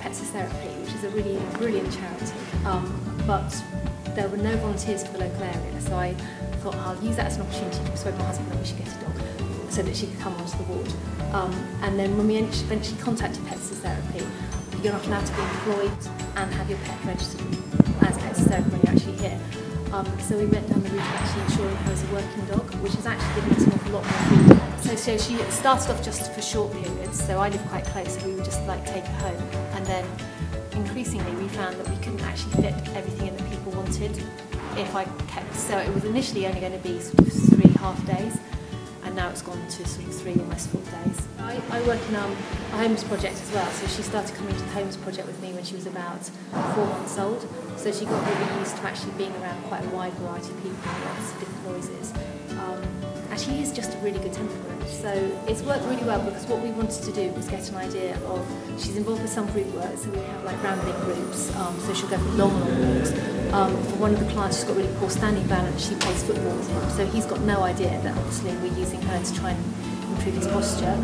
Pets Therapy, which is a really brilliant charity, um, but there were no volunteers for the local area, so I thought I'll use that as an opportunity to persuade my husband that we should get a dog so that she could come onto the ward. Um, and then when we eventually contacted Pets Therapy, you're not allowed to be employed and have your pet registered as Pets Therapy when you're actually here. Um, so we went down the route of actually insuring her as a working dog, which has actually given us an awful lot more freedom. So, so she started off just for short periods, so I live quite close, so we would just like take her home. And then increasingly we found that we couldn't actually fit everything in that people wanted if I kept. So it was initially only going to be sort of three half days, gone to sort of three almost full days. I, I work in um, a homes project as well, so she started coming to the homes project with me when she was about four months old. So she got really used to actually being around quite a wide variety of people lots of different she is just a really good temperament. So it's worked really well because what we wanted to do was get an idea of, she's involved with some group work, so we have like rambling groups, um, so she'll go for long, long walks. Um, for one of the clients, she's got really poor standing balance, she plays football with him, so he's got no idea that obviously we're using her to try and improve his posture.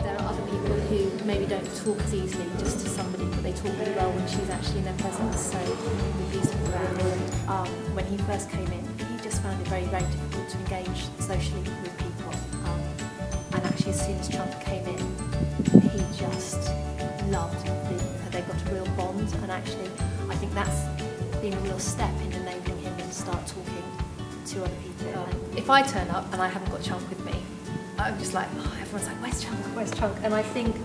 There are other people who maybe don't talk as easily just to somebody, but they talk really well when she's actually in their presence, so we're pleased with Um, when he first came in, he just found it very, very difficult to engage socially with people. Um, and actually, as soon as Chunk came in, he just loved with. They got a real bond, and actually, I think that's been a real step in enabling him to start talking to other people. Um, if I turn up and I haven't got Chunk with me, I'm just like, oh, everyone's like, where's Chunk? Where's Chunk? And I think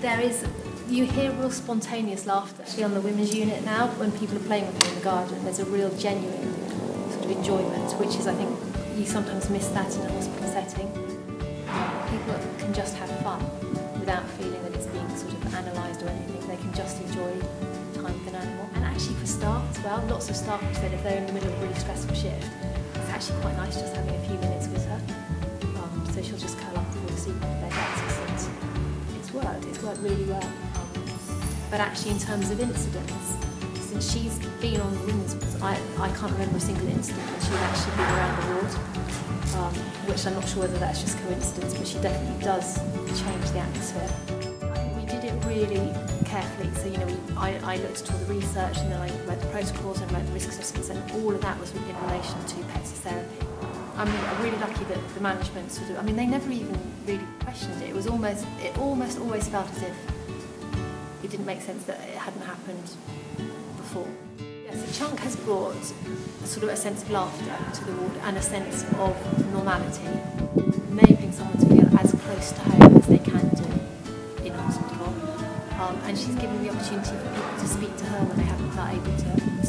there is you hear real spontaneous laughter. Actually, on the women's unit now, when people are playing with them in the garden, there's a real genuine sort of enjoyment, which is, I think, you sometimes miss that in a hospital setting. People can just have fun without feeling that it's being sort of analysed or anything. They can just enjoy time with an animal. And actually for staff as well, lots of staff have said if they're in the middle of a really stressful shift, it's actually quite nice just having a few minutes with her. Um, so she'll just curl up and fall asleep on the bed. It's, it's worked, it's worked really well. Um, but actually in terms of incidents, since she's been on women's I, I can't remember a single incident when she's actually been around the ward, um, which I'm not sure whether that's just coincidence, but she definitely does change the atmosphere. We did it really carefully. So, you know, we, I, I looked at all the research and then I read the protocols and read the risk assessments and all of that was in relation to pets therapy. I'm really lucky that the management sort of, I mean, they never even really questioned it. It was almost, it almost always felt as if it didn't make sense that it hadn't happened before. Yes, so Chunk has brought sort of a sense of laughter to the ward and a sense of normality, enabling someone to feel as close to home as they can do in hospital. Um, and she's given the opportunity for people to speak to her when they haven't felt able to